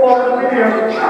for the video.